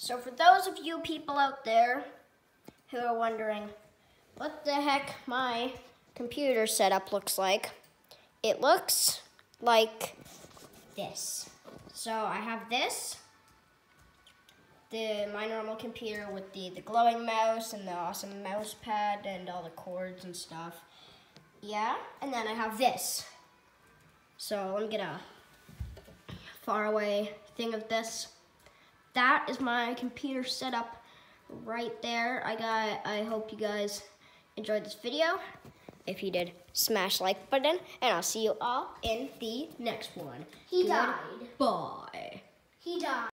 So for those of you people out there who are wondering what the heck my computer setup looks like, it looks like this. So I have this, the my normal computer with the, the glowing mouse and the awesome mouse pad and all the cords and stuff. Yeah, and then I have this. So let me get a far away thing of this. That is my computer setup right there. I got, I hope you guys enjoyed this video. If you did, smash like button, and I'll see you all in the next one. He died. Bye. He died.